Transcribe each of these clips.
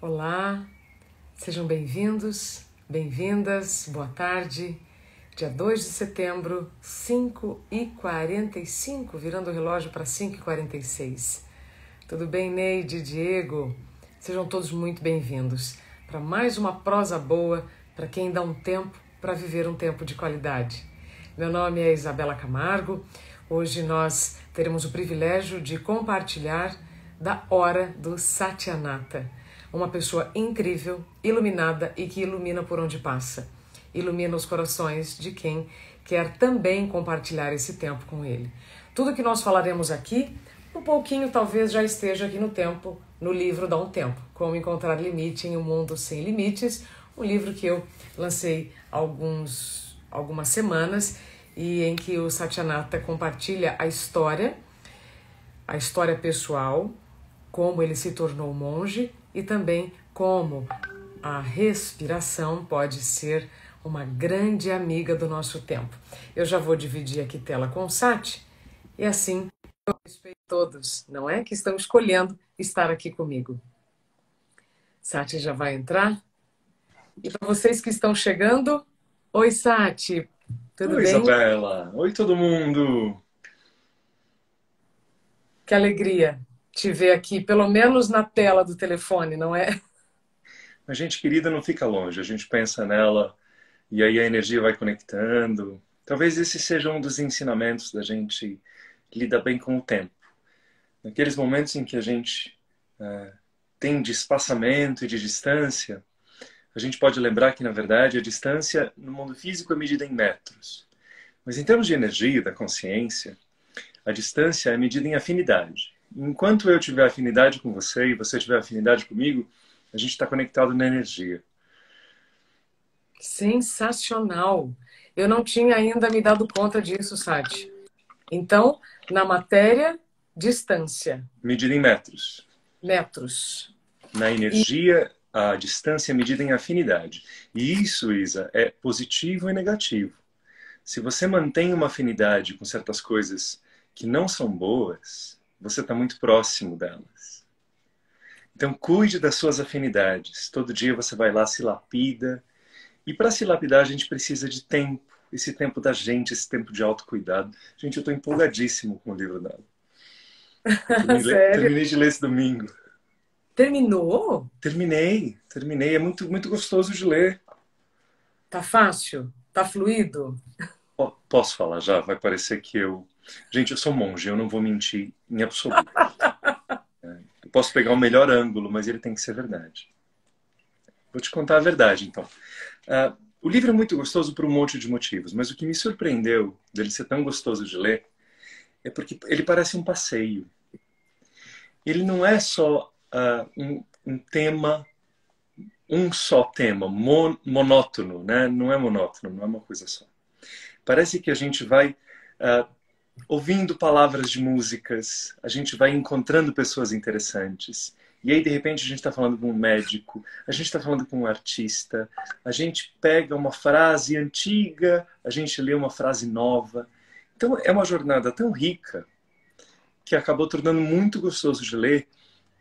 Olá, sejam bem-vindos, bem-vindas, boa tarde. Dia 2 de setembro, 5 e 45 virando o relógio para 5 e 46 Tudo bem, Neide, Diego? Sejam todos muito bem-vindos para mais uma prosa boa para quem dá um tempo para viver um tempo de qualidade. Meu nome é Isabela Camargo. Hoje nós teremos o privilégio de compartilhar da hora do Satyanata uma pessoa incrível, iluminada e que ilumina por onde passa. Ilumina os corações de quem quer também compartilhar esse tempo com ele. Tudo que nós falaremos aqui, um pouquinho talvez já esteja aqui no tempo, no livro Dá um Tempo, Como Encontrar Limite em um Mundo Sem Limites, um livro que eu lancei alguns, algumas semanas e em que o Satyanata compartilha a história, a história pessoal, como ele se tornou monge e também como a respiração pode ser uma grande amiga do nosso tempo. Eu já vou dividir aqui tela com o Sati e assim eu respeito todos, não é? Que estão escolhendo estar aqui comigo. Sati já vai entrar. E para vocês que estão chegando, oi Sati, tudo oi, bem? Oi Isabela, oi todo mundo. Que alegria te ver aqui, pelo menos na tela do telefone, não é? A gente querida não fica longe, a gente pensa nela e aí a energia vai conectando. Talvez esse seja um dos ensinamentos da gente lidar bem com o tempo. Naqueles momentos em que a gente uh, tem de espaçamento e de distância, a gente pode lembrar que, na verdade, a distância no mundo físico é medida em metros. Mas em termos de energia, da consciência, a distância é medida em afinidade enquanto eu tiver afinidade com você e você tiver afinidade comigo, a gente está conectado na energia. Sensacional! Eu não tinha ainda me dado conta disso, Sati. Então, na matéria, distância. Medida em metros. Metros. Na energia, e... a distância é medida em afinidade. E isso, Isa, é positivo e negativo. Se você mantém uma afinidade com certas coisas que não são boas, você está muito próximo delas. Então, cuide das suas afinidades. Todo dia você vai lá, se lapida. E para se lapidar, a gente precisa de tempo. Esse tempo da gente, esse tempo de autocuidado. Gente, eu estou empolgadíssimo com o livro dela. Terminei, terminei de ler esse domingo. Terminou? Terminei, terminei. É muito, muito gostoso de ler. Tá fácil? Tá fluido? Posso falar já? Vai parecer que eu Gente, eu sou monge, eu não vou mentir em absoluto. É, eu posso pegar o melhor ângulo, mas ele tem que ser verdade. Vou te contar a verdade, então. Uh, o livro é muito gostoso por um monte de motivos, mas o que me surpreendeu dele ser tão gostoso de ler é porque ele parece um passeio. Ele não é só uh, um, um, tema, um só tema, mon, monótono, né? Não é monótono, não é uma coisa só. Parece que a gente vai uh, ouvindo palavras de músicas, a gente vai encontrando pessoas interessantes. E aí, de repente, a gente está falando com um médico, a gente está falando com um artista, a gente pega uma frase antiga, a gente lê uma frase nova. Então, é uma jornada tão rica que acabou tornando muito gostoso de ler,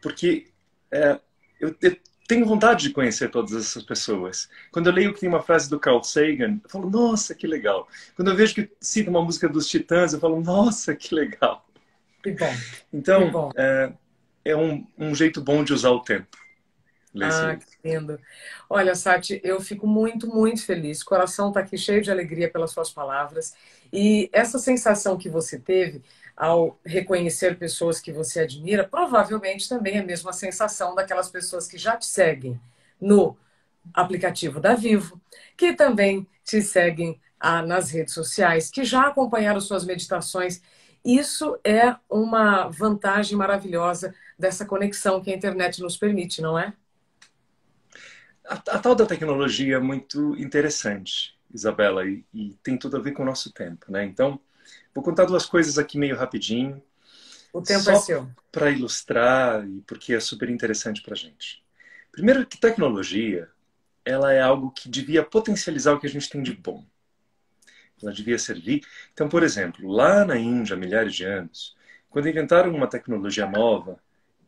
porque é, eu, eu tenho vontade de conhecer todas essas pessoas. Quando eu leio que tem uma frase do Carl Sagan, eu falo, nossa, que legal. Quando eu vejo que cita uma música dos Titãs, eu falo, nossa, que legal. Que bom. Então, que bom. É, é um, um, jeito bom de usar o tempo. Ah, que lindo. Olha, Sati, eu fico muito, muito feliz. O coração está aqui cheio de alegria pelas suas palavras. E essa sensação que você teve ao reconhecer pessoas que você admira, provavelmente também é a mesma sensação daquelas pessoas que já te seguem no aplicativo da Vivo, que também te seguem ah, nas redes sociais, que já acompanharam suas meditações. Isso é uma vantagem maravilhosa dessa conexão que a internet nos permite, não é? A, a tal da tecnologia é muito interessante, Isabela, e, e tem tudo a ver com o nosso tempo, né? Então, Vou contar duas coisas aqui meio rapidinho. O tempo é seu. Para ilustrar e porque é super interessante para a gente. Primeiro que tecnologia, ela é algo que devia potencializar o que a gente tem de bom. Ela devia servir. Então, por exemplo, lá na Índia, milhares de anos, quando inventaram uma tecnologia nova,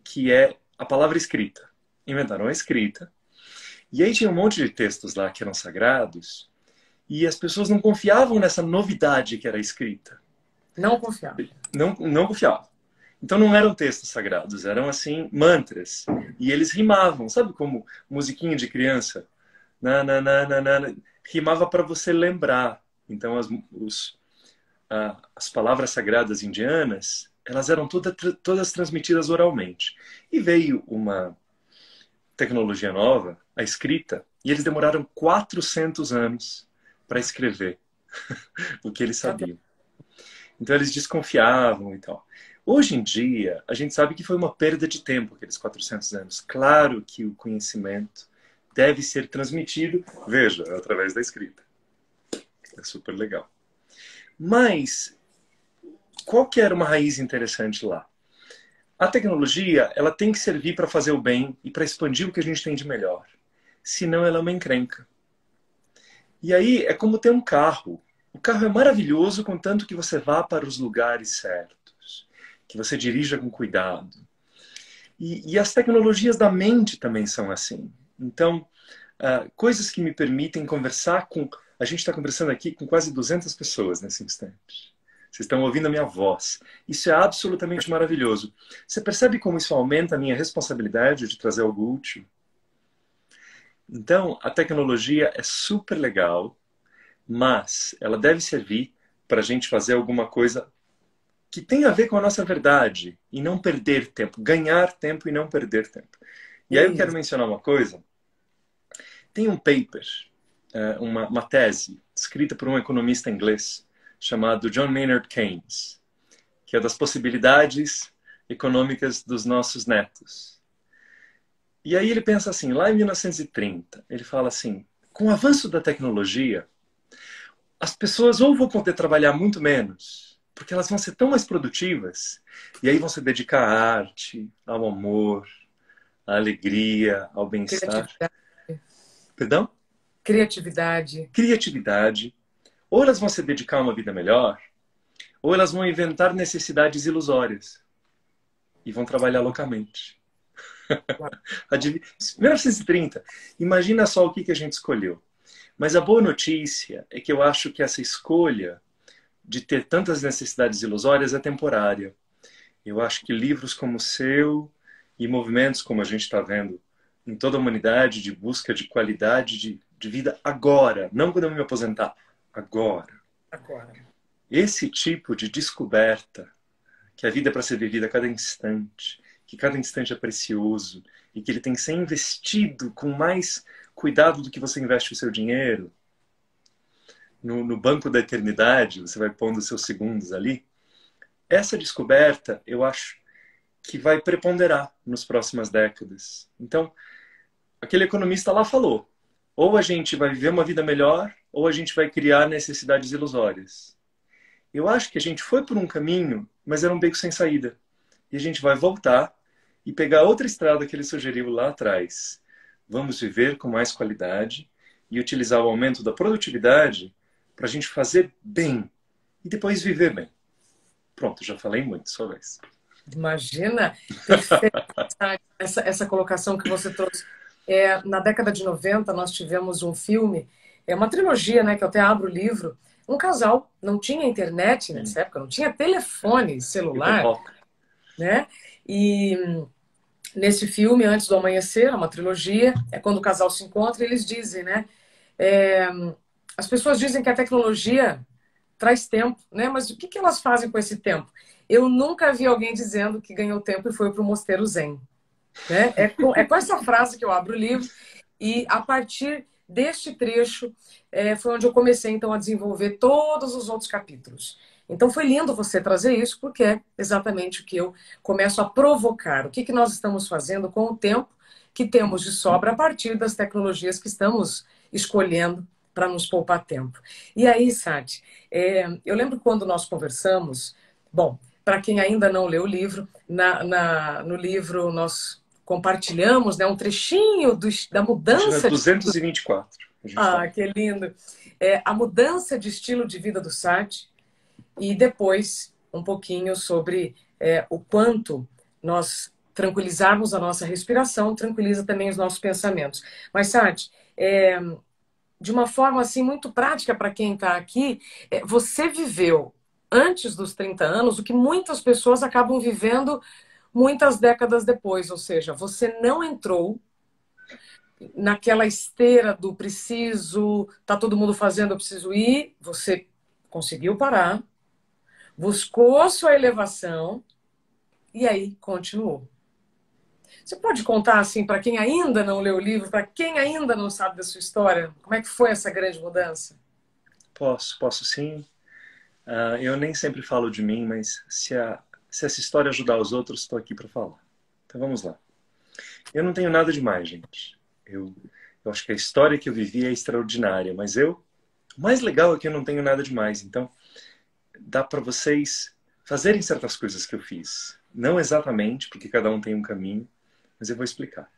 que é a palavra escrita. inventaram a escrita. E aí tinha um monte de textos lá que eram sagrados. E as pessoas não confiavam nessa novidade que era escrita. Não confiavam. Não, não confiavam. Então não eram textos sagrados, eram assim mantras. E eles rimavam, sabe como musiquinha de criança? Na, na, na, na, na. Rimava para você lembrar. Então as, os, ah, as palavras sagradas indianas, elas eram toda, todas transmitidas oralmente. E veio uma tecnologia nova, a escrita, e eles demoraram 400 anos para escrever o que eles tá sabiam. Então eles desconfiavam e tal. Hoje em dia, a gente sabe que foi uma perda de tempo aqueles 400 anos. Claro que o conhecimento deve ser transmitido, veja, através da escrita. É super legal. Mas qual que era uma raiz interessante lá? A tecnologia, ela tem que servir para fazer o bem e para expandir o que a gente tem de melhor. Senão ela é uma encrenca. E aí é como ter um carro. O carro é maravilhoso contanto que você vá para os lugares certos que você dirija com cuidado. E, e as tecnologias da mente também são assim. Então, uh, coisas que me permitem conversar com. A gente está conversando aqui com quase 200 pessoas nesse instante. Vocês estão ouvindo a minha voz. Isso é absolutamente maravilhoso. Você percebe como isso aumenta a minha responsabilidade de trazer algo útil? Então, a tecnologia é super legal, mas ela deve servir para a gente fazer alguma coisa que tem a ver com a nossa verdade e não perder tempo, ganhar tempo e não perder tempo. E aí eu quero mencionar uma coisa. Tem um paper, é, uma, uma tese, escrita por um economista inglês chamado John Maynard Keynes, que é das possibilidades econômicas dos nossos netos. E aí ele pensa assim, lá em 1930, ele fala assim, com o avanço da tecnologia, as pessoas ou vão poder trabalhar muito menos, porque elas vão ser tão mais produtivas. E aí vão se dedicar à arte, ao amor, à alegria, ao bem-estar. Perdão? Criatividade. Criatividade. Ou elas vão se dedicar a uma vida melhor, ou elas vão inventar necessidades ilusórias e vão trabalhar loucamente. Claro. 1930. Imagina só o que, que a gente escolheu. Mas a boa notícia é que eu acho que essa escolha de ter tantas necessidades ilusórias é temporária. Eu acho que livros como o seu e movimentos como a gente está vendo em toda a humanidade de busca de qualidade de, de vida agora, não quando eu me aposentar, agora. Agora. Esse tipo de descoberta que a vida é para ser vivida a cada instante, que cada instante é precioso e que ele tem que ser investido com mais cuidado do que você investe o seu dinheiro, no, no banco da eternidade, você vai pondo os seus segundos ali. Essa descoberta, eu acho que vai preponderar nas próximas décadas. Então, aquele economista lá falou: ou a gente vai viver uma vida melhor, ou a gente vai criar necessidades ilusórias. Eu acho que a gente foi por um caminho, mas era um beco sem saída. E a gente vai voltar e pegar outra estrada que ele sugeriu lá atrás. Vamos viver com mais qualidade e utilizar o aumento da produtividade para a gente fazer bem e depois viver bem. Pronto, já falei muito, sua vez. Imagina essa, essa colocação que você trouxe. É, na década de 90, nós tivemos um filme, é uma trilogia, né, que eu até abro o livro. Um casal não tinha internet nessa época, não tinha telefone celular, né? E nesse filme, Antes do Amanhecer, é uma trilogia, é quando o casal se encontra e eles dizem, né? É, as pessoas dizem que a tecnologia traz tempo, né? Mas o que, que elas fazem com esse tempo? Eu nunca vi alguém dizendo que ganhou tempo e foi para o mosteiro Zen. Né? É, com, é com essa frase que eu abro o livro e a partir deste trecho é, foi onde eu comecei então a desenvolver todos os outros capítulos. Então foi lindo você trazer isso porque é exatamente o que eu começo a provocar. O que, que nós estamos fazendo com o tempo que temos de sobra a partir das tecnologias que estamos escolhendo para nos poupar tempo. E aí, Sati, é, eu lembro quando nós conversamos, bom, para quem ainda não leu o livro, na, na, no livro nós compartilhamos né, um trechinho do, da mudança. 224. De... Ah, que lindo! É, a mudança de estilo de vida do Sati e depois um pouquinho sobre é, o quanto nós tranquilizarmos a nossa respiração, tranquiliza também os nossos pensamentos. Mas, Sati, é, de uma forma assim muito prática para quem está aqui, é, você viveu antes dos 30 anos o que muitas pessoas acabam vivendo muitas décadas depois, ou seja, você não entrou naquela esteira do preciso, tá todo mundo fazendo, eu preciso ir, você conseguiu parar, buscou sua elevação e aí continuou. Você pode contar assim para quem ainda não leu o livro, para quem ainda não sabe da sua história, como é que foi essa grande mudança? Posso, posso sim. Uh, eu nem sempre falo de mim, mas se, a, se essa história ajudar os outros, estou aqui para falar. Então vamos lá. Eu não tenho nada demais, gente. Eu, eu acho que a história que eu vivi é extraordinária, mas eu, o mais legal é que eu não tenho nada demais. Então dá para vocês fazerem certas coisas que eu fiz. Não exatamente, porque cada um tem um caminho, mas eu vou explicar.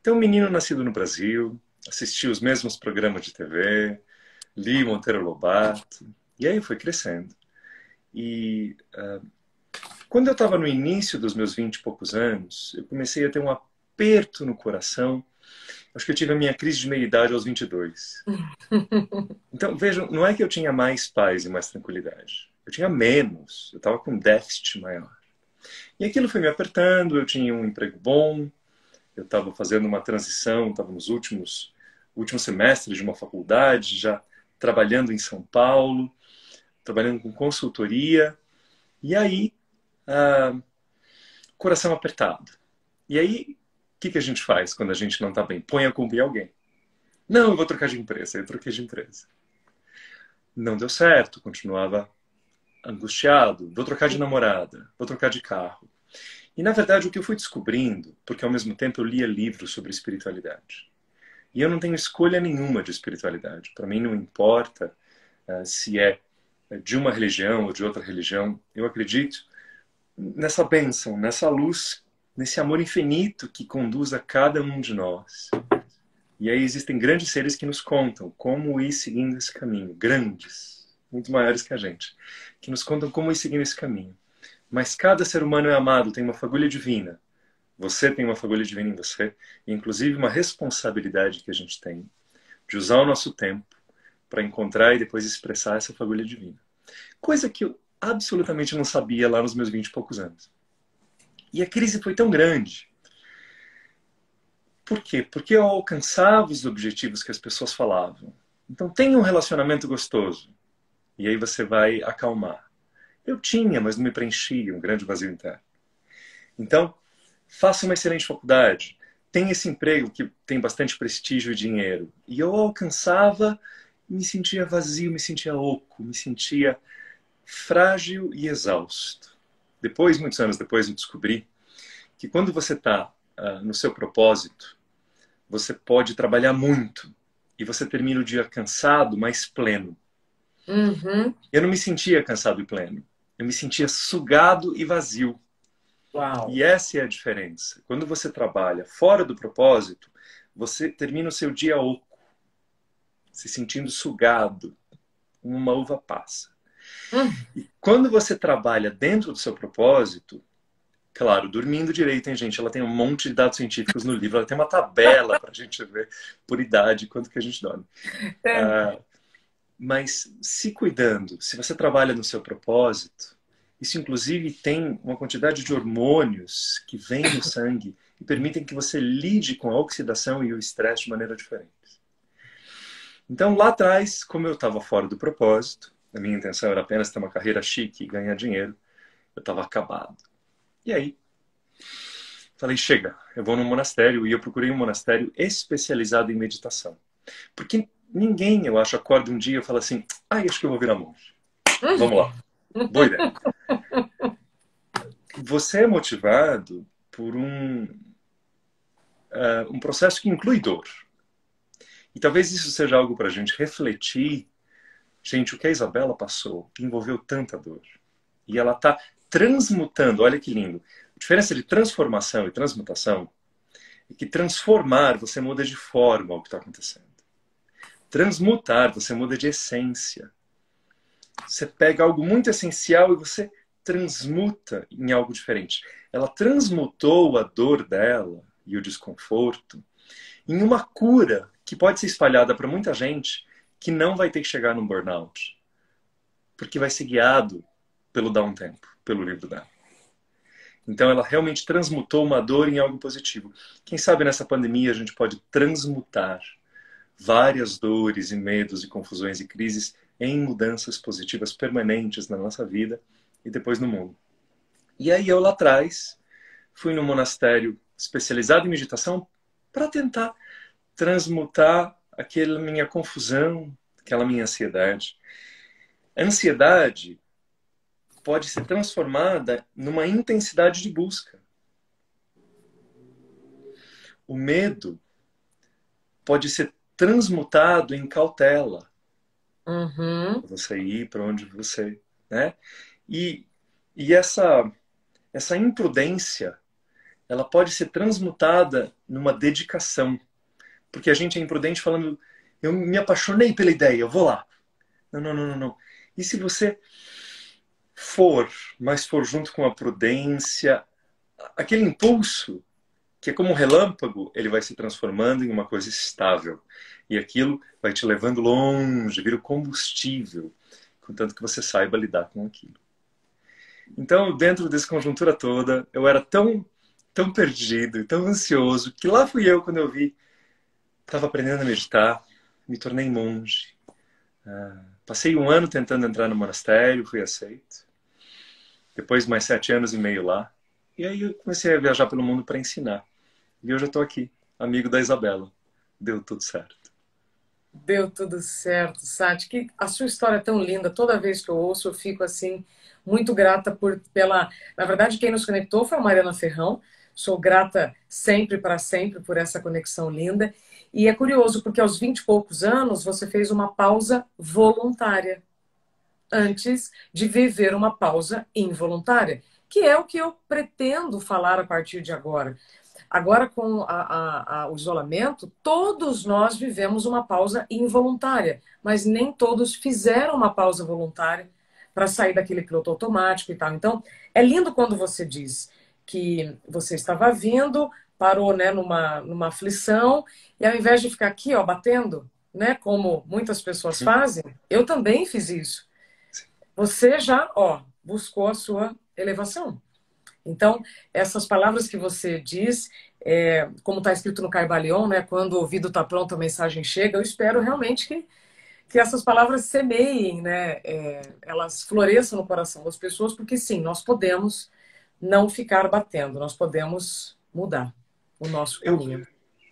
Então, um menino nascido no Brasil, assisti os mesmos programas de TV, li Monteiro Lobato, e aí foi crescendo. E uh, quando eu estava no início dos meus vinte e poucos anos, eu comecei a ter um aperto no coração. Acho que eu tive a minha crise de meia-idade aos 22. Então, vejam, não é que eu tinha mais paz e mais tranquilidade. Eu tinha menos. Eu estava com um déficit maior. E aquilo foi me apertando, eu tinha um emprego bom, eu estava fazendo uma transição, estava nos últimos últimos semestres de uma faculdade, já trabalhando em São Paulo, trabalhando com consultoria, e aí, ah, coração apertado. E aí, que, que a gente faz quando a gente não está bem? Põe a culpa em alguém. Não, eu vou trocar de empresa. Eu troquei de empresa. Não deu certo, continuava angustiado, vou trocar de namorada, vou trocar de carro. E na verdade o que eu fui descobrindo, porque ao mesmo tempo eu lia livros sobre espiritualidade. E eu não tenho escolha nenhuma de espiritualidade. Para mim não importa uh, se é de uma religião ou de outra religião. Eu acredito nessa bênção, nessa luz, nesse amor infinito que conduz a cada um de nós. E aí existem grandes seres que nos contam como ir seguindo esse caminho, grandes, muito maiores que a gente, que nos contam como ir seguindo esse caminho. Mas cada ser humano é amado, tem uma fagulha divina. Você tem uma fagulha divina em você, e inclusive uma responsabilidade que a gente tem de usar o nosso tempo para encontrar e depois expressar essa fagulha divina. Coisa que eu absolutamente não sabia lá nos meus vinte e poucos anos. E a crise foi tão grande. Por quê? Porque eu alcançava os objetivos que as pessoas falavam. Então, tenha um relacionamento gostoso. E aí você vai acalmar. Eu tinha, mas não me preenchia, um grande vazio interno. Então, faça uma excelente faculdade, tenha esse emprego que tem bastante prestígio e dinheiro. E eu alcançava, me sentia vazio, me sentia oco, me sentia frágil e exausto. Depois, muitos anos depois, eu descobri que quando você está uh, no seu propósito, você pode trabalhar muito e você termina o dia cansado, mas pleno. Uhum. Eu não me sentia cansado e pleno. Eu me sentia sugado e vazio. Uau. E essa é a diferença. Quando você trabalha fora do propósito, você termina o seu dia oco, se sentindo sugado, como uma uva passa. E quando você trabalha dentro do seu propósito, claro, dormindo direito, hein, gente? Ela tem um monte de dados científicos no livro, ela tem uma tabela para a gente ver por idade quanto que a gente dorme. É. Uh, mas se cuidando, se você trabalha no seu propósito, isso inclusive tem uma quantidade de hormônios que vêm no sangue e permitem que você lide com a oxidação e o estresse de maneira diferente. Então, lá atrás, como eu estava fora do propósito, a minha intenção era apenas ter uma carreira chique e ganhar dinheiro, eu estava acabado. E aí, falei: chega, eu vou num monastério e eu procurei um monastério especializado em meditação. Porque ninguém, eu acho, acorda um dia e fala assim: ai, acho que eu vou virar monge. Vamos lá. Boa ideia. Você é motivado por um, uh, um processo que inclui dor. E talvez isso seja algo para a gente refletir. Gente, o que a Isabela passou envolveu tanta dor. E ela está transmutando, olha que lindo. A diferença de transformação e transmutação é que transformar, você muda de forma o que está acontecendo. Transmutar, você muda de essência. Você pega algo muito essencial e você transmuta em algo diferente. ela transmutou a dor dela e o desconforto em uma cura que pode ser espalhada para muita gente que não vai ter que chegar num burnout, porque vai ser guiado pelo Dá um Tempo, pelo livro dela. Então ela realmente transmutou uma dor em algo positivo. Quem sabe nessa pandemia a gente pode transmutar várias dores e medos e confusões e crises em mudanças positivas permanentes na nossa vida e depois no mundo. E aí eu lá atrás fui no monastério especializado em meditação para tentar transmutar aquela minha confusão, aquela minha ansiedade. A ansiedade pode ser transformada numa intensidade de busca. O medo pode ser transmutado em cautela. Uhum. Você ir para onde você, né? E, e essa essa imprudência, ela pode ser transmutada numa dedicação. Porque a gente é imprudente falando, eu me apaixonei pela ideia, eu vou lá. Não, não, não, não, não. E se você for, mas for junto com a prudência, aquele impulso que é como um relâmpago, ele vai se transformando em uma coisa estável. E aquilo vai te levando longe, vira o combustível, contanto que você saiba lidar com aquilo. Então, dentro dessa conjuntura toda, eu era tão, tão perdido, tão ansioso, que lá fui eu quando eu vi, estava aprendendo a meditar, me tornei monge. Uh, passei um ano tentando entrar no monastério, fui aceito. Depois mais sete anos e meio lá. E aí eu comecei a viajar pelo mundo para ensinar. E hoje eu estou aqui, amigo da Isabela. Deu tudo certo. Deu tudo certo, Sati. Que a sua história é tão linda. Toda vez que eu ouço, eu fico assim muito grata por pela. Na verdade, quem nos conectou foi a Mariana Ferrão. Sou grata sempre para sempre por essa conexão linda. E é curioso porque aos 20 e poucos anos você fez uma pausa voluntária antes de viver uma pausa involuntária, que é o que eu pretendo falar a partir de agora. Agora, com a, a, a, o isolamento, todos nós vivemos uma pausa involuntária, mas nem todos fizeram uma pausa voluntária para sair daquele piloto automático e tal. Então, é lindo quando você diz que você estava vindo, parou né, numa, numa aflição, e ao invés de ficar aqui, ó, batendo, né, como muitas pessoas fazem, eu também fiz isso. Você já, ó, buscou a sua elevação. Então, essas palavras que você diz, é, como está escrito no Caibalion, né, quando o ouvido está pronto, a mensagem chega, eu espero realmente que, que essas palavras semeiem, né, é, elas floresçam no coração das pessoas, porque sim, nós podemos não ficar batendo, nós podemos mudar o nosso caminho.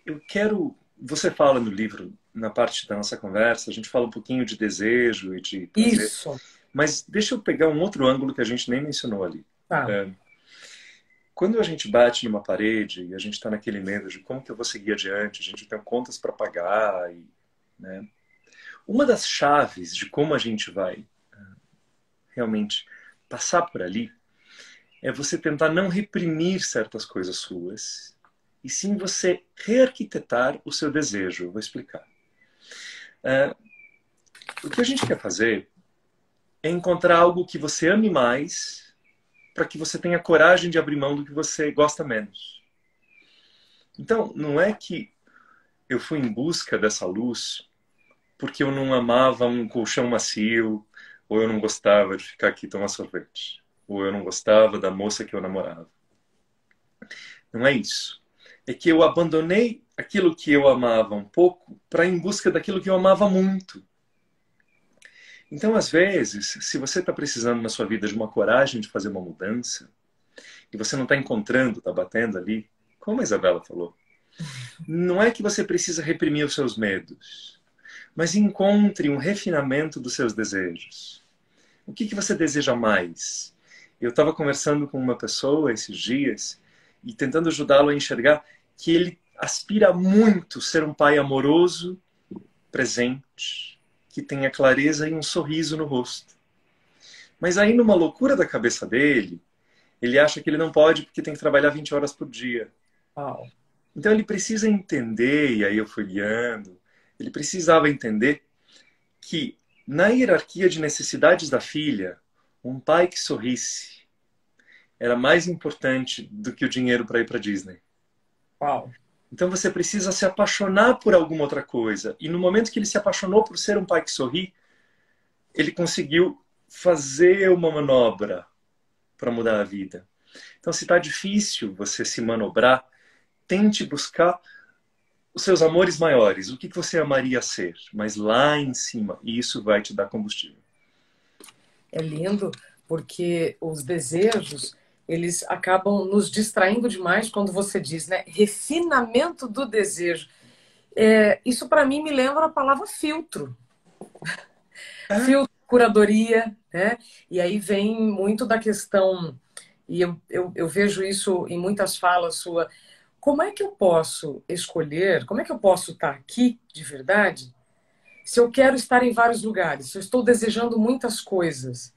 Eu, eu quero. Você fala no livro, na parte da nossa conversa, a gente fala um pouquinho de desejo e de. Prazer. Isso. Mas deixa eu pegar um outro ângulo que a gente nem mencionou ali. Tá. É, quando a gente bate numa parede e a gente está naquele medo de como que eu vou seguir adiante, a gente tem contas para pagar, e, né? uma das chaves de como a gente vai uh, realmente passar por ali é você tentar não reprimir certas coisas suas e sim você rearquitetar o seu desejo. vou explicar. Uh, o que a gente quer fazer é encontrar algo que você ame mais para que você tenha coragem de abrir mão do que você gosta menos. Então, não é que eu fui em busca dessa luz porque eu não amava um colchão macio, ou eu não gostava de ficar aqui tomar sorvete, ou eu não gostava da moça que eu namorava. Não é isso. É que eu abandonei aquilo que eu amava um pouco para em busca daquilo que eu amava muito. Então, às vezes, se você está precisando na sua vida de uma coragem de fazer uma mudança, e você não está encontrando, está batendo ali, como a Isabela falou, não é que você precisa reprimir os seus medos, mas encontre um refinamento dos seus desejos. O que, que você deseja mais? Eu estava conversando com uma pessoa esses dias e tentando ajudá-lo a enxergar que ele aspira muito ser um pai amoroso, presente, que tenha clareza e um sorriso no rosto. Mas aí, numa loucura da cabeça dele, ele acha que ele não pode porque tem que trabalhar 20 horas por dia. Wow. Então ele precisa entender, e aí eu fui guiando, ele precisava entender que na hierarquia de necessidades da filha, um pai que sorrisse era mais importante do que o dinheiro para ir para Disney. Uau. Então você precisa se apaixonar por alguma outra coisa. E no momento que ele se apaixonou por ser um pai que sorri, ele conseguiu fazer uma manobra para mudar a vida. Então, se está difícil você se manobrar, tente buscar os seus amores maiores. O que você amaria ser? Mas lá em cima, e isso vai te dar combustível. É lindo, porque os desejos eles acabam nos distraindo demais quando você diz, né? Refinamento do desejo. É, isso para mim me lembra a palavra filtro. É. Filtro, curadoria, né? E aí vem muito da questão, e eu, eu, eu vejo isso em muitas falas sua, como é que eu posso escolher, como é que eu posso estar aqui de verdade, se eu quero estar em vários lugares, se eu estou desejando muitas coisas.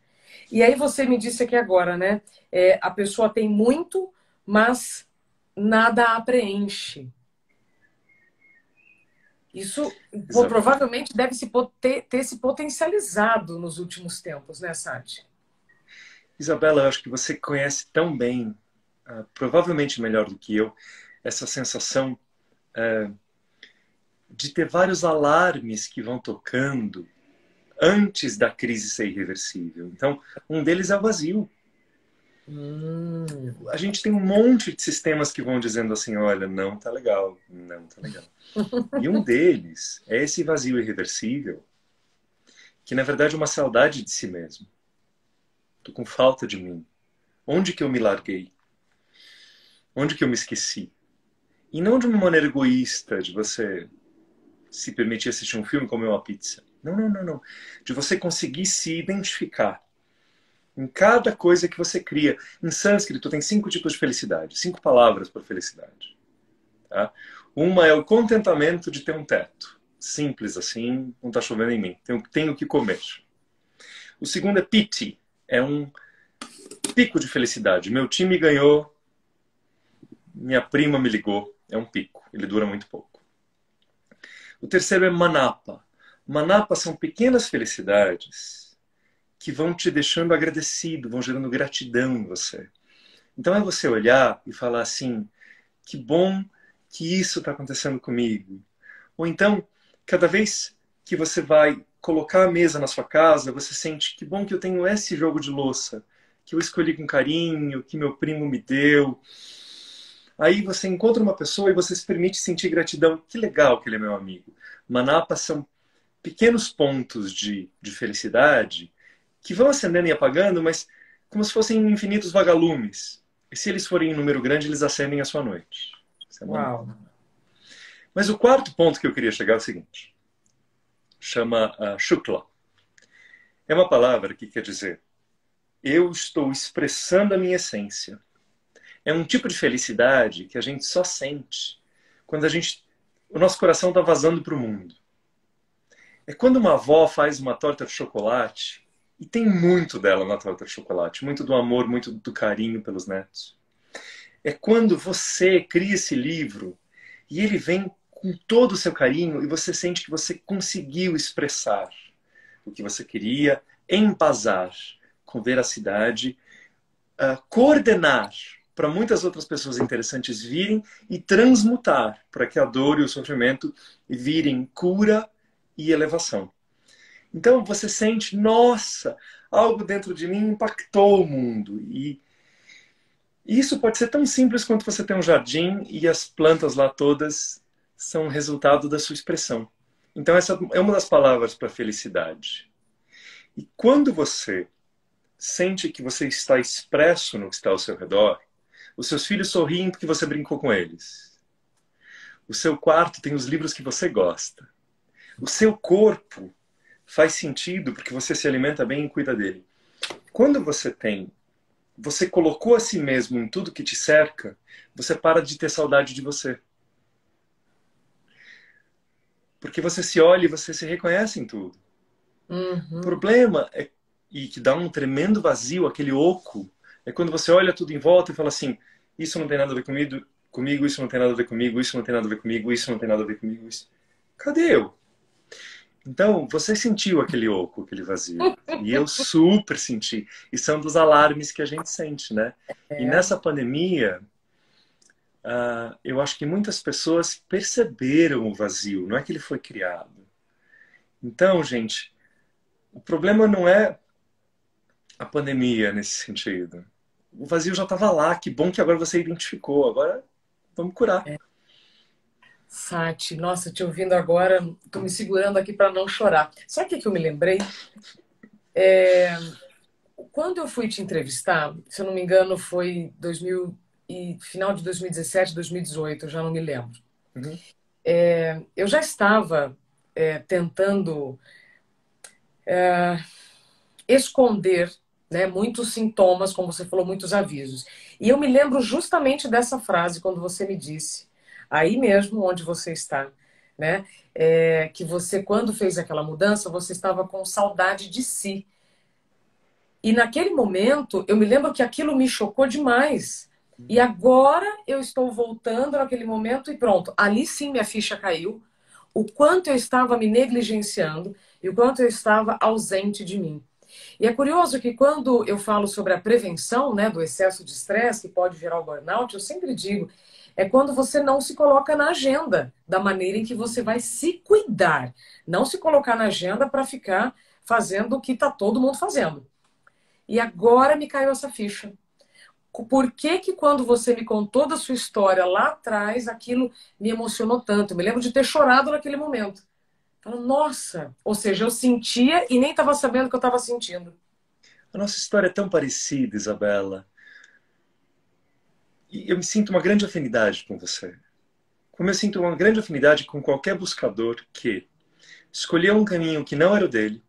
E aí você me disse aqui agora, né? É, a pessoa tem muito, mas nada a preenche. Isso provavelmente deve se ter, ter, se potencializado nos últimos tempos, né, Sati? Isabela, eu acho que você conhece tão bem, uh, provavelmente melhor do que eu, essa sensação uh, de ter vários alarmes que vão tocando antes da crise ser irreversível. Então, um deles é o vazio. Hum. A gente tem um monte de sistemas que vão dizendo assim: olha, não tá legal, não tá legal. e um deles é esse vazio irreversível, que na verdade é uma saudade de si mesmo. Tô com falta de mim. Onde que eu me larguei? Onde que eu me esqueci? E não de uma maneira egoísta, de você se permitir assistir um filme e comer uma pizza. Não, não, não, não. De você conseguir se identificar em cada coisa que você cria. Em sânscrito tem cinco tipos de felicidade, cinco palavras para felicidade. Tá? Uma é o contentamento de ter um teto. Simples assim, não está chovendo em mim. Tenho, tenho que comer. O segundo é piti. É um pico de felicidade. Meu time ganhou, minha prima me ligou. É um pico. Ele dura muito pouco. O terceiro é manapa. Manapa são pequenas felicidades que vão te deixando agradecido, vão gerando gratidão em você. Então é você olhar e falar assim: que bom que isso está acontecendo comigo. Ou então, cada vez que você vai colocar a mesa na sua casa, você sente que bom que eu tenho esse jogo de louça, que eu escolhi com carinho, que meu primo me deu. Aí você encontra uma pessoa e você se permite sentir gratidão. Que legal que ele é meu amigo. Manapa são pequenos pontos de, de felicidade que vão acendendo e apagando, mas como se fossem infinitos vagalumes. E se eles forem em número grande, eles acendem a sua noite. É Uau. Mas o quarto ponto que eu queria chegar é o seguinte: chama uh, Shukla. É uma palavra que quer dizer eu estou expressando a minha essência. É um tipo de felicidade que a gente só sente quando a gente, o nosso coração está vazando para o mundo. É quando uma avó faz uma torta de chocolate e tem muito dela na torta de chocolate, muito do amor, muito do carinho pelos netos. É quando você cria esse livro e ele vem com todo o seu carinho e você sente que você conseguiu expressar o que você queria, embasar com veracidade, uh, coordenar para muitas outras pessoas interessantes virem e transmutar para que a dor e o sofrimento virem cura e elevação. Então você sente, nossa, algo dentro de mim impactou o mundo. E isso pode ser tão simples quanto você ter um jardim e as plantas lá todas são resultado da sua expressão. Então essa é uma das palavras para felicidade. E quando você sente que você está expresso no que está ao seu redor, os seus filhos sorriem porque você brincou com eles. O seu quarto tem os livros que você gosta. O seu corpo faz sentido porque você se alimenta bem e cuida dele. Quando você tem, você colocou a si mesmo em tudo que te cerca, você para de ter saudade de você. Porque você se olha e você se reconhece em tudo. Uhum. O problema é e que dá um tremendo vazio, aquele oco, é quando você olha tudo em volta e fala assim: isso não tem nada a ver comigo, comigo, isso não tem nada a ver comigo, isso não tem nada a ver comigo, isso não tem nada a ver comigo, isso. Cadê eu? Então, você sentiu aquele oco, aquele vazio. E eu super senti. E são dos alarmes que a gente sente, né? É. E nessa pandemia, uh, eu acho que muitas pessoas perceberam o vazio, não é que ele foi criado. Então, gente, o problema não é a pandemia nesse sentido. O vazio já estava lá, que bom que agora você identificou. Agora vamos curar. É. Sati, nossa, te ouvindo agora, estou me segurando aqui para não chorar. Sabe o que, que eu me lembrei? É, quando eu fui te entrevistar, se eu não me engano, foi 2000 e final de 2017, 2018, eu já não me lembro. Uhum. É, eu já estava é, tentando é, esconder né, muitos sintomas, como você falou, muitos avisos. E eu me lembro justamente dessa frase quando você me disse aí mesmo onde você está, né? É, que você, quando fez aquela mudança, você estava com saudade de si. E naquele momento, eu me lembro que aquilo me chocou demais. E agora eu estou voltando naquele momento e pronto. Ali sim minha ficha caiu. O quanto eu estava me negligenciando e o quanto eu estava ausente de mim. E é curioso que quando eu falo sobre a prevenção né, do excesso de estresse que pode gerar o burnout, eu sempre digo é quando você não se coloca na agenda da maneira em que você vai se cuidar. Não se colocar na agenda para ficar fazendo o que está todo mundo fazendo. E agora me caiu essa ficha. Por que, que quando você me contou da sua história lá atrás, aquilo me emocionou tanto? Eu me lembro de ter chorado naquele momento. Falando, nossa, ou seja, eu sentia e nem estava sabendo o que eu estava sentindo. A nossa história é tão parecida, Isabela eu me sinto uma grande afinidade com você. Como eu sinto uma grande afinidade com qualquer buscador que escolheu um caminho que não era o dele,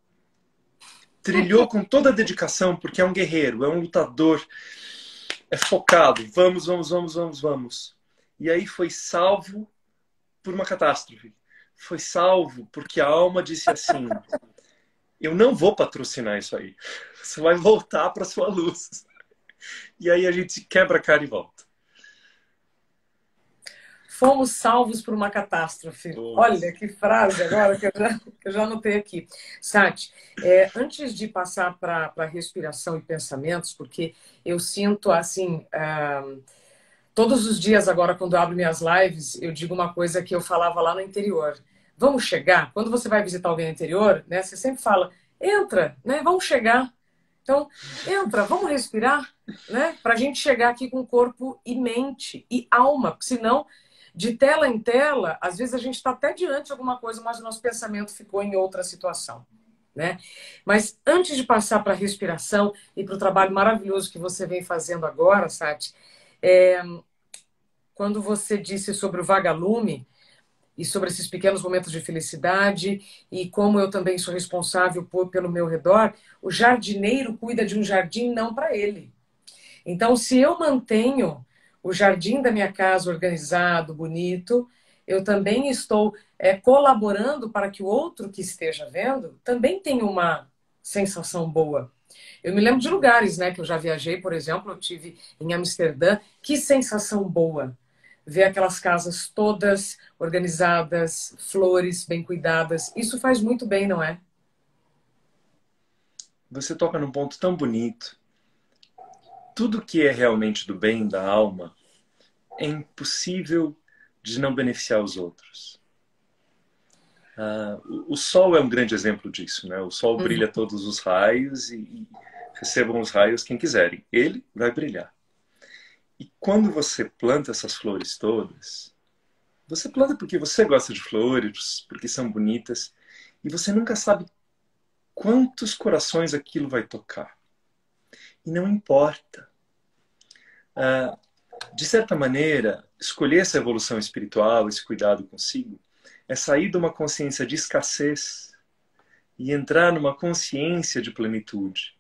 trilhou com toda a dedicação, porque é um guerreiro, é um lutador, é focado, vamos, vamos, vamos, vamos, vamos. E aí foi salvo por uma catástrofe. Foi salvo porque a alma disse assim: eu não vou patrocinar isso aí. Você vai voltar para sua luz. E aí a gente quebra a cara e volta. Fomos salvos por uma catástrofe. Nossa. Olha que frase agora que eu já, que eu já anotei aqui. Sati, é, antes de passar para respiração e pensamentos, porque eu sinto assim. Uh, todos os dias agora, quando eu abro minhas lives, eu digo uma coisa que eu falava lá no interior. Vamos chegar? Quando você vai visitar alguém no interior, né, você sempre fala, entra, né, vamos chegar. Então, entra, vamos respirar, né? Para a gente chegar aqui com corpo e mente e alma, porque senão de tela em tela, às vezes a gente está até diante de alguma coisa, mas o nosso pensamento ficou em outra situação. Né? Mas antes de passar para a respiração e para o trabalho maravilhoso que você vem fazendo agora, Sati, é, quando você disse sobre o vagalume e sobre esses pequenos momentos de felicidade e como eu também sou responsável por, pelo meu redor, o jardineiro cuida de um jardim não para ele. Então, se eu mantenho o jardim da minha casa organizado, bonito, eu também estou é, colaborando para que o outro que esteja vendo também tenha uma sensação boa. Eu me lembro de lugares, né, que eu já viajei, por exemplo, eu tive em Amsterdã, que sensação boa ver aquelas casas todas organizadas, flores bem cuidadas. Isso faz muito bem, não é? Você toca num ponto tão bonito. Tudo que é realmente do bem da alma é impossível de não beneficiar os outros. Uh, o sol é um grande exemplo disso, né? O sol uhum. brilha todos os raios e, e recebam os raios quem quiserem. Ele vai brilhar. E quando você planta essas flores todas, você planta porque você gosta de flores, porque são bonitas, e você nunca sabe quantos corações aquilo vai tocar. E não importa. Uh, de certa maneira, escolher essa evolução espiritual, esse cuidado consigo, é sair de uma consciência de escassez e entrar numa consciência de plenitude.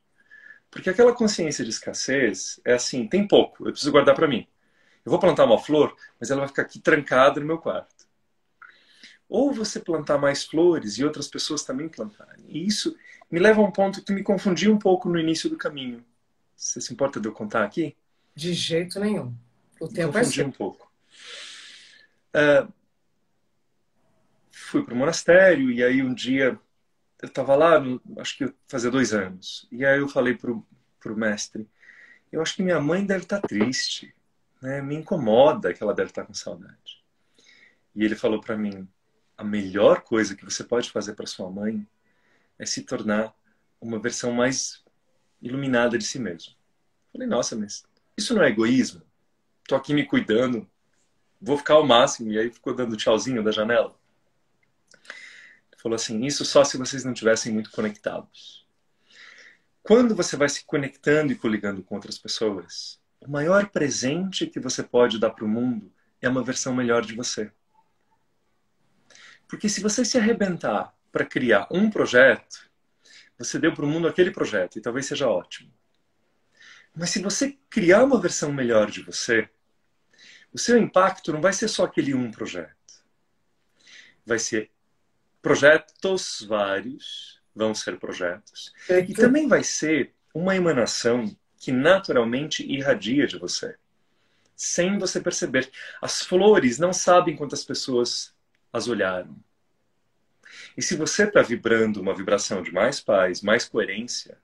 Porque aquela consciência de escassez é assim, tem pouco, eu preciso guardar para mim. Eu vou plantar uma flor, mas ela vai ficar aqui trancada no meu quarto. Ou você plantar mais flores e outras pessoas também plantarem. E isso me leva a um ponto que me confundiu um pouco no início do caminho. Você se importa de eu contar aqui? De jeito nenhum. O tempo é seu. um pouco. Uh, fui para o monastério e aí um dia eu estava lá, acho que fazia dois anos, e aí eu falei pro, pro mestre, eu acho que minha mãe deve estar tá triste, né? Me incomoda que ela deve estar tá com saudade. E ele falou para mim, a melhor coisa que você pode fazer para sua mãe é se tornar uma versão mais iluminada de si mesmo. Falei, nossa, mas isso não é egoísmo? Tô aqui me cuidando, vou ficar ao máximo. E aí ficou dando tchauzinho da janela. Falou assim, isso só se vocês não tivessem muito conectados. Quando você vai se conectando e coligando com outras pessoas, o maior presente que você pode dar para o mundo é uma versão melhor de você. Porque se você se arrebentar para criar um projeto, você deu para o mundo aquele projeto e talvez seja ótimo. Mas se você criar uma versão melhor de você, o seu impacto não vai ser só aquele um projeto. Vai ser projetos vários, vão ser projetos. E também vai ser uma emanação que naturalmente irradia de você, sem você perceber. As flores não sabem quantas pessoas as olharam. E se você está vibrando uma vibração de mais paz, mais coerência,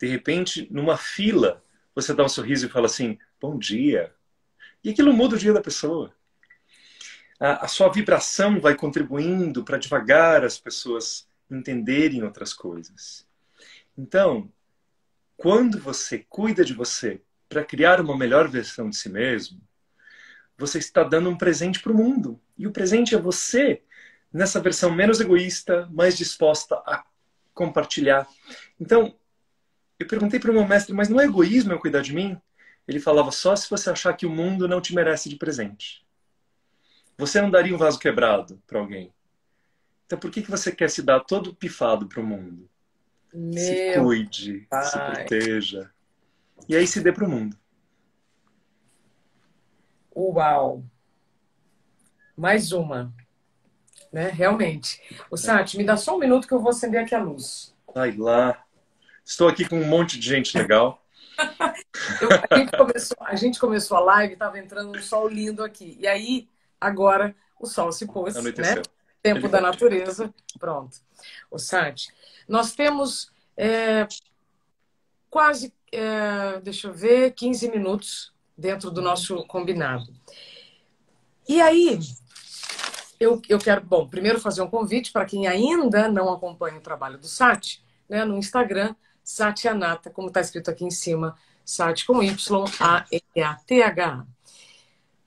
de repente, numa fila, você dá um sorriso e fala assim: bom dia. E aquilo muda o dia da pessoa. A, a sua vibração vai contribuindo para devagar as pessoas entenderem outras coisas. Então, quando você cuida de você para criar uma melhor versão de si mesmo, você está dando um presente para o mundo. E o presente é você nessa versão menos egoísta, mais disposta a compartilhar. Então, eu perguntei para o meu mestre, mas não é egoísmo eu cuidar de mim? Ele falava, só se você achar que o mundo não te merece de presente. Você não daria um vaso quebrado para alguém. Então, por que, que você quer se dar todo pifado para o mundo? Meu se cuide, pai. se proteja. E aí se dê para o mundo. Uau! Mais uma né? Realmente. O Sati, me dá só um minuto que eu vou acender aqui a luz. Vai lá. Estou aqui com um monte de gente legal. eu, a, gente começou, a, gente começou, a live, estava entrando um sol lindo aqui. E aí, agora, o sol se pôs, Anoiteceu. né? Tempo Ele da natureza. Pronto. O Sati, nós temos é, quase, é, deixa eu ver, 15 minutos dentro do nosso combinado. E aí, eu, eu quero, bom, primeiro fazer um convite para quem ainda não acompanha o trabalho do Sati, né, no Instagram, Satyanata, como está escrito aqui em cima, Sati com Y, A-E-A-T-H.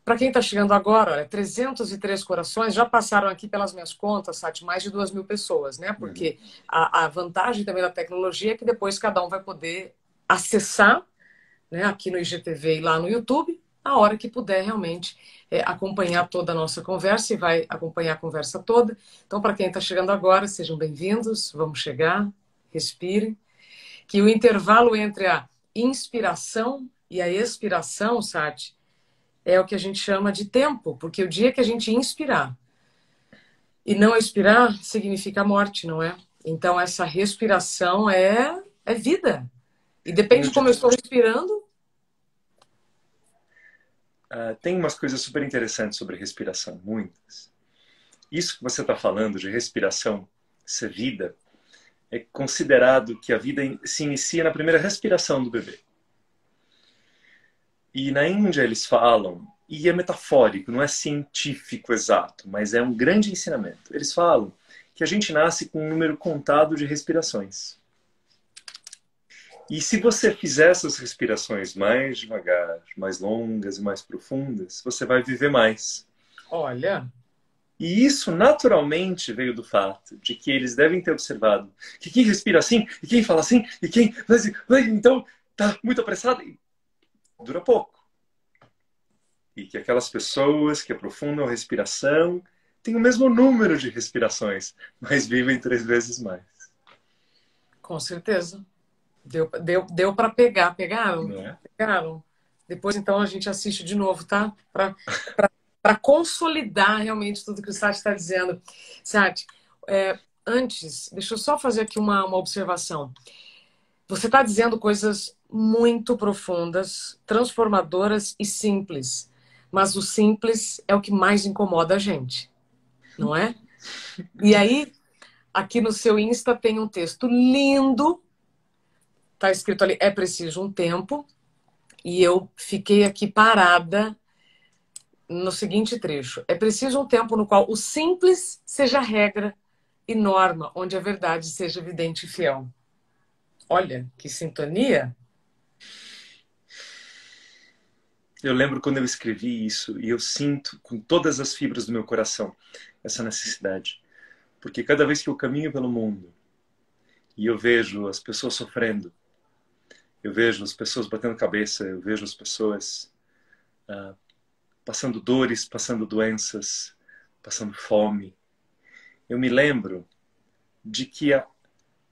Para quem está chegando agora, olha, 303 corações já passaram aqui pelas minhas contas, Sati, mais de 2 mil pessoas, né? Porque uhum. a, a vantagem também da tecnologia é que depois cada um vai poder acessar né, aqui no IGTV e lá no YouTube a hora que puder realmente é, acompanhar toda a nossa conversa e vai acompanhar a conversa toda. Então, para quem está chegando agora, sejam bem-vindos, vamos chegar, respirem. Que o intervalo entre a inspiração e a expiração, Sati, é o que a gente chama de tempo, porque o dia que a gente inspirar e não expirar significa morte, não é? Então, essa respiração é, é vida. E depende de como eu estou respirando, uh, tem umas coisas super interessantes sobre respiração, muitas. Isso que você está falando de respiração ser vida, é considerado que a vida se inicia na primeira respiração do bebê. E na Índia eles falam, e é metafórico, não é científico exato, mas é um grande ensinamento. Eles falam que a gente nasce com um número contado de respirações. E se você fizer essas respirações mais devagar, mais longas e mais profundas, você vai viver mais. Olha. E isso naturalmente veio do fato de que eles devem ter observado que quem respira assim, e quem fala assim, e quem. Então, tá muito apressado e dura pouco. E que aquelas pessoas que aprofundam a respiração têm o mesmo número de respirações, mas vivem três vezes mais. Com certeza. Deu, deu, deu para pegar. Pegaram? É. Pegaram. Depois, então, a gente assiste de novo, tá? Para consolidar realmente tudo que o Sati está dizendo. Sati, é, antes, deixa eu só fazer aqui uma, uma observação. Você está dizendo coisas muito profundas, transformadoras e simples. Mas o simples é o que mais incomoda a gente, não é? E aí, aqui no seu Insta tem um texto lindo. Tá escrito ali, é preciso um tempo. E eu fiquei aqui parada no seguinte trecho: é preciso um tempo no qual o simples seja regra e norma, onde a verdade seja evidente e fiel. Olha, que sintonia! Eu lembro quando eu escrevi isso e eu sinto com todas as fibras do meu coração essa necessidade. Porque cada vez que eu caminho pelo mundo e eu vejo as pessoas sofrendo, eu vejo as pessoas batendo cabeça, eu vejo as pessoas uh, passando dores, passando doenças, passando fome. Eu me lembro de que a,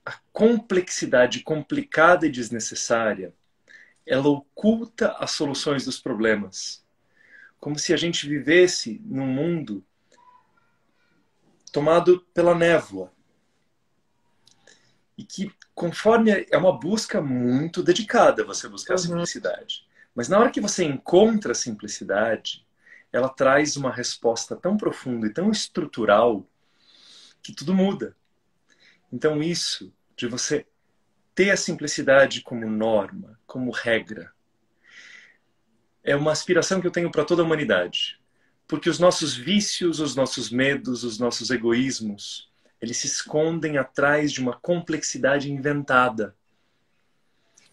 a complexidade complicada e desnecessária ela oculta as soluções dos problemas. Como se a gente vivesse num mundo tomado pela névoa. E que, conforme é uma busca muito dedicada você buscar uhum. a simplicidade. Mas na hora que você encontra a simplicidade, ela traz uma resposta tão profunda e tão estrutural que tudo muda. Então, isso de você ter a simplicidade como norma, como regra, é uma aspiração que eu tenho para toda a humanidade. Porque os nossos vícios, os nossos medos, os nossos egoísmos, eles se escondem atrás de uma complexidade inventada.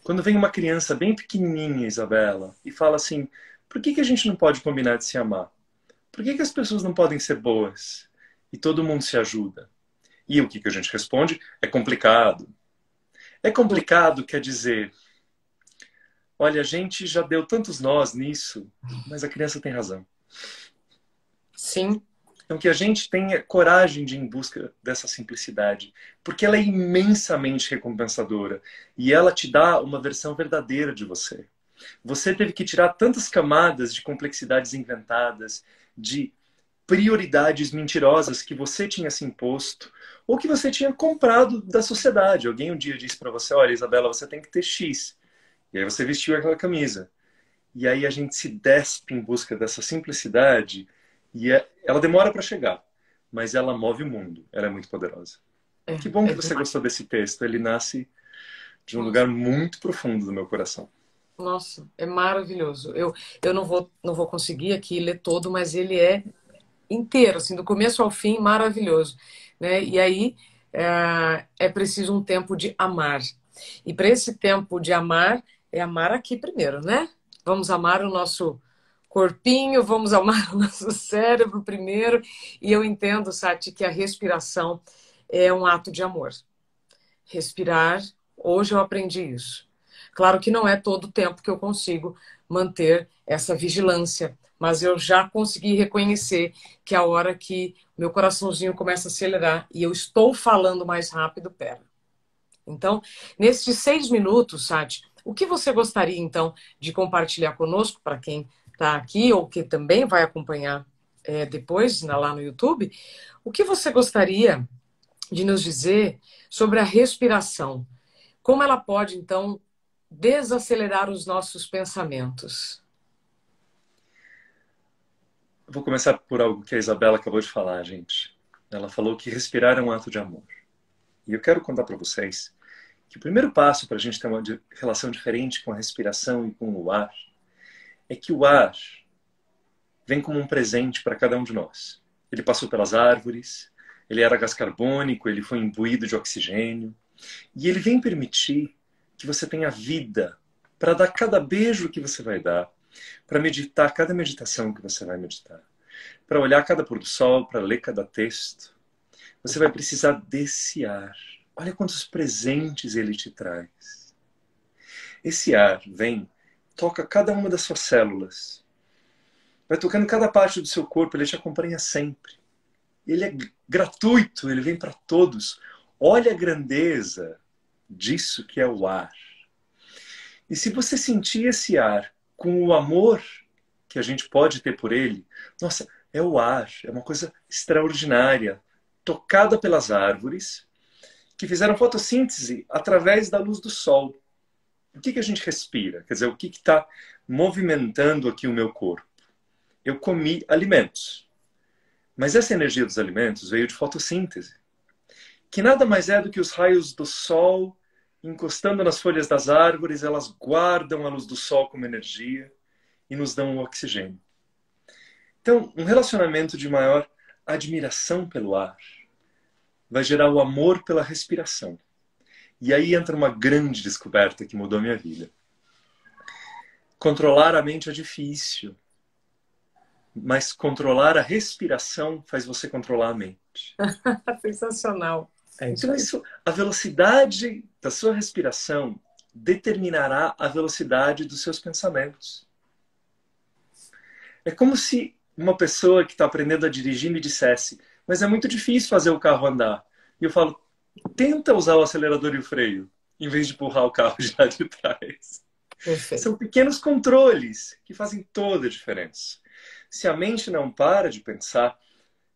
Quando vem uma criança bem pequenininha, Isabela, e fala assim: por que, que a gente não pode combinar de se amar? Por que, que as pessoas não podem ser boas? E todo mundo se ajuda. E o que, que a gente responde? É complicado. É complicado, quer dizer, olha, a gente já deu tantos nós nisso, mas a criança tem razão. Sim. Então, que a gente tenha coragem de ir em busca dessa simplicidade, porque ela é imensamente recompensadora e ela te dá uma versão verdadeira de você. Você teve que tirar tantas camadas de complexidades inventadas, de prioridades mentirosas que você tinha se imposto ou que você tinha comprado da sociedade. Alguém um dia disse para você: Olha, Isabela, você tem que ter X. E aí você vestiu aquela camisa. E aí a gente se despe em busca dessa simplicidade e é, ela demora para chegar, mas ela move o mundo. Ela é muito poderosa. É, que bom que é você gostou desse texto. Ele nasce de um lugar muito profundo do meu coração. Nossa, é maravilhoso. Eu, eu não, vou, não vou conseguir aqui ler todo, mas ele é inteiro, assim, do começo ao fim, maravilhoso. Né? E aí é, é preciso um tempo de amar. E para esse tempo de amar, é amar aqui primeiro, né? Vamos amar o nosso corpinho, vamos amar o nosso cérebro primeiro. E eu entendo, Sati, que a respiração é um ato de amor. Respirar, hoje eu aprendi isso. Claro que não é todo o tempo que eu consigo manter essa vigilância, mas eu já consegui reconhecer que a hora que meu coraçãozinho começa a acelerar e eu estou falando mais rápido, pera. Então, nesses seis minutos, Sati, o que você gostaria então de compartilhar conosco para quem está aqui ou que também vai acompanhar é, depois lá no YouTube? O que você gostaria de nos dizer sobre a respiração? Como ela pode então desacelerar os nossos pensamentos? Vou começar por algo que a Isabela acabou de falar, gente. Ela falou que respirar é um ato de amor. E eu quero contar para vocês que o primeiro passo para a gente ter uma relação diferente com a respiração e com o ar é que o ar vem como um presente para cada um de nós. Ele passou pelas árvores, ele era gás carbônico, ele foi imbuído de oxigênio, e ele vem permitir que você tenha vida para dar cada beijo que você vai dar, para meditar cada meditação que você vai meditar, para olhar cada pôr do sol, para ler cada texto. Você vai precisar desse ar. Olha quantos presentes ele te traz. Esse ar vem, toca cada uma das suas células, vai tocando cada parte do seu corpo, ele te acompanha sempre. Ele é gratuito, ele vem para todos. Olha a grandeza disso que é o ar. E se você sentir esse ar com o amor que a gente pode ter por ele, nossa, é o ar, é uma coisa extraordinária, tocada pelas árvores, que fizeram fotossíntese através da luz do sol. O que, que a gente respira? Quer dizer, o que está movimentando aqui o meu corpo? Eu comi alimentos. Mas essa energia dos alimentos veio de fotossíntese. que nada mais é do que os raios do sol encostando nas folhas das árvores, elas guardam a luz do sol como energia e nos dão o oxigênio. Então, um relacionamento de maior admiração pelo ar vai gerar o amor pela respiração. E aí entra uma grande descoberta que mudou minha vida. Controlar a mente é difícil, mas controlar a respiração faz você controlar a mente. Sensacional. É então, isso, a velocidade da sua respiração determinará a velocidade dos seus pensamentos. É como se uma pessoa que está aprendendo a dirigir me dissesse: Mas é muito difícil fazer o carro andar. E eu falo: Tenta usar o acelerador e o freio, em vez de empurrar o carro já de trás. Perfeito. São pequenos controles que fazem toda a diferença. Se a mente não para de pensar,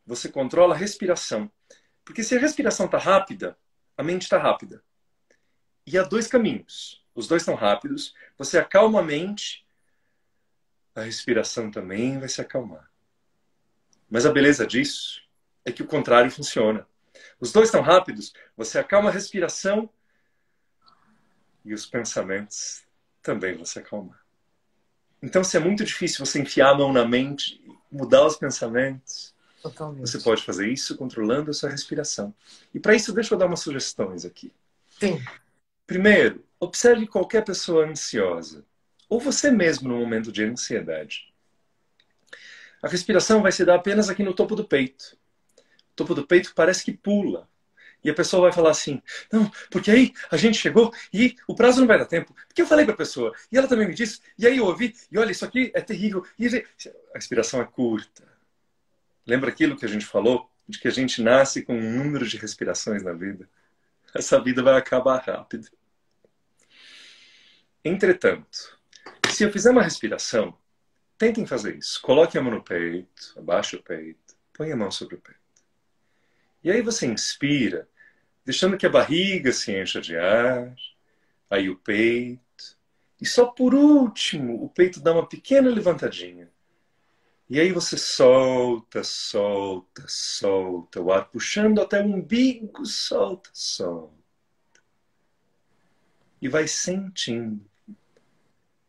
você controla a respiração. Porque se a respiração está rápida, a mente está rápida. E há dois caminhos. Os dois estão rápidos. Você acalma a mente, a respiração também vai se acalmar. Mas a beleza disso é que o contrário funciona. Os dois estão rápidos, você acalma a respiração e os pensamentos também vão se acalmar. Então, se é muito difícil você enfiar a mão na mente, mudar os pensamentos, Totalmente. Você pode fazer isso controlando a sua respiração. E para isso, deixa eu dar umas sugestões aqui. Sim. Primeiro, observe qualquer pessoa ansiosa, ou você mesmo no momento de ansiedade. A respiração vai se dar apenas aqui no topo do peito. Topo do peito parece que pula. E a pessoa vai falar assim: não, porque aí a gente chegou e o prazo não vai dar tempo. Porque eu falei para a pessoa, e ela também me disse, e aí eu ouvi, e olha, isso aqui é terrível. E a respiração é curta. Lembra aquilo que a gente falou? De que a gente nasce com um número de respirações na vida. Essa vida vai acabar rápido. Entretanto, se eu fizer uma respiração, tentem fazer isso. Coloque a mão no peito, abaixe o peito, põe a mão sobre o peito. E aí você inspira, deixando que a barriga se encha de ar, aí o peito. E só por último, o peito dá uma pequena levantadinha. E aí você solta, solta, solta o ar, puxando até o umbigo, solta, solta. E vai sentindo.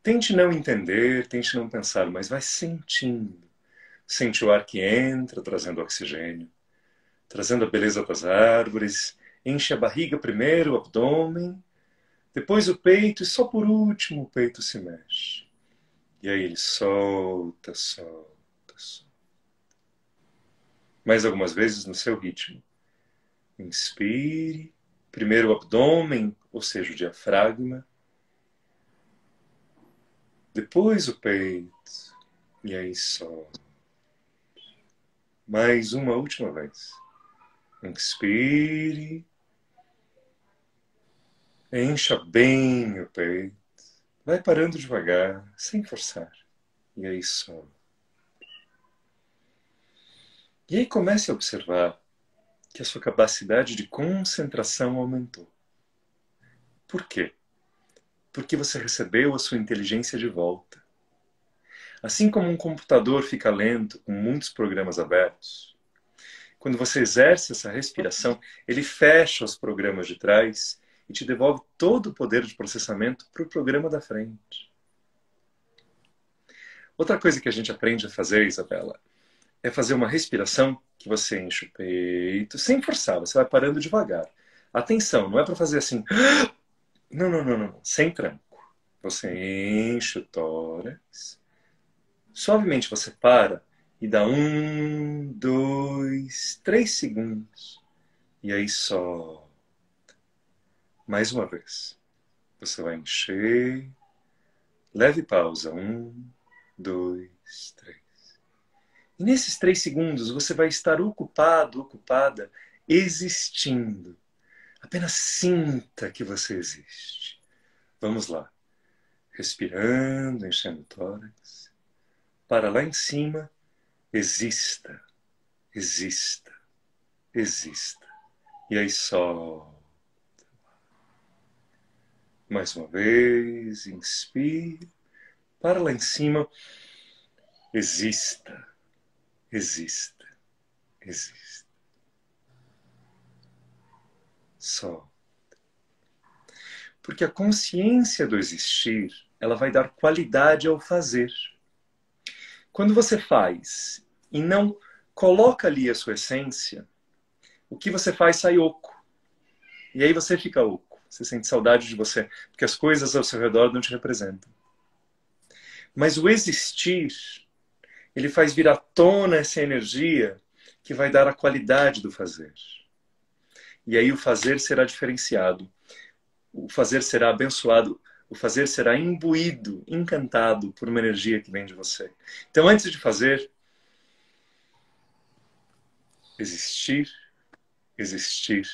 Tente não entender, tente não pensar, mas vai sentindo. Sente o ar que entra, trazendo oxigênio, trazendo a beleza das árvores. Enche a barriga primeiro, o abdômen, depois o peito e só por último o peito se mexe. E aí ele solta, solta mais algumas vezes no seu ritmo. Inspire, primeiro o abdômen, ou seja, o diafragma, depois o peito, e aí só. Mais uma última vez. Inspire, encha bem o peito, vai parando devagar, sem forçar, e aí só. E aí comece a observar que a sua capacidade de concentração aumentou. Por quê? Porque você recebeu a sua inteligência de volta. Assim como um computador fica lento com muitos programas abertos, quando você exerce essa respiração, ele fecha os programas de trás e te devolve todo o poder de processamento para o programa da frente. Outra coisa que a gente aprende a fazer, Isabela, é fazer uma respiração que você enche o peito, sem forçar, você vai parando devagar. Atenção, não é para fazer assim. Não, não, não, não, sem tranco. Você enche o tórax. Suavemente você para e dá um, dois, três segundos. E aí solta. Mais uma vez. Você vai encher. Leve pausa. Um, dois, três. E nesses três segundos você vai estar ocupado, ocupada, existindo. Apenas sinta que você existe. Vamos lá. Respirando, enchendo o tórax. Para lá em cima, exista, exista, exista. E aí solta. Mais uma vez, inspire. Para lá em cima, exista exista, exista. solta. Porque a consciência do existir, ela vai dar qualidade ao fazer. Quando você faz e não coloca ali a sua essência, o que você faz sai oco. E aí você fica oco. Você sente saudade de você, porque as coisas ao seu redor não te representam. Mas o existir, ele faz vir à tona essa energia que vai dar a qualidade do fazer. E aí o fazer será diferenciado. O fazer será abençoado. O fazer será imbuído, encantado por uma energia que vem de você. Então, antes de fazer, existir, existir,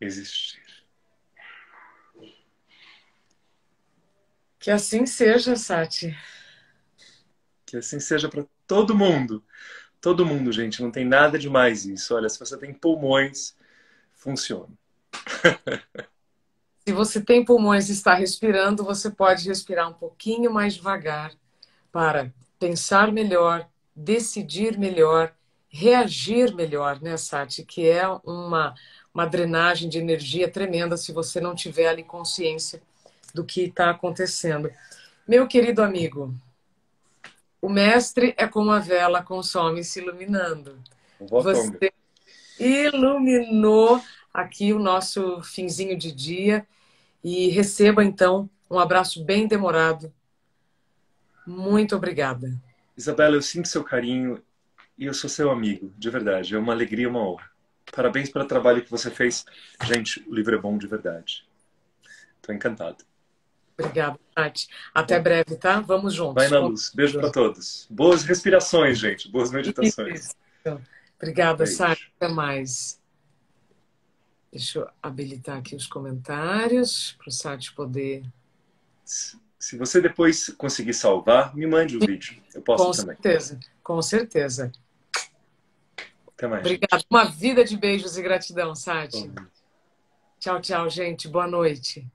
existir. Que assim seja, Sati. Que assim seja para todo mundo. Todo mundo, gente. Não tem nada de mais isso. Olha, se você tem pulmões, funciona. se você tem pulmões e está respirando, você pode respirar um pouquinho mais devagar para pensar melhor, decidir melhor, reagir melhor, né, Sati? Que é uma, uma drenagem de energia tremenda se você não tiver ali consciência do que está acontecendo. Meu querido amigo, o mestre é como a vela consome se iluminando. Você iluminou aqui o nosso finzinho de dia e receba então um abraço bem demorado. Muito obrigada. Isabela, eu sinto seu carinho e eu sou seu amigo, de verdade. É uma alegria, uma honra. Parabéns pelo trabalho que você fez. Gente, o livro é bom de verdade. Estou encantado. Obrigada, Tati. Até Bom, breve, tá? Vamos juntos. Vai na luz. Beijo para todos. Boas respirações, gente. Boas meditações. Isso. Obrigada, Sati. Até mais. Deixa eu habilitar aqui os comentários para o Sati poder. Se você depois conseguir salvar, me mande o vídeo. Eu posso com também. Com certeza, com certeza. Até mais. Obrigada. Uma vida de beijos e gratidão, Sati. Tchau, tchau, gente. Boa noite.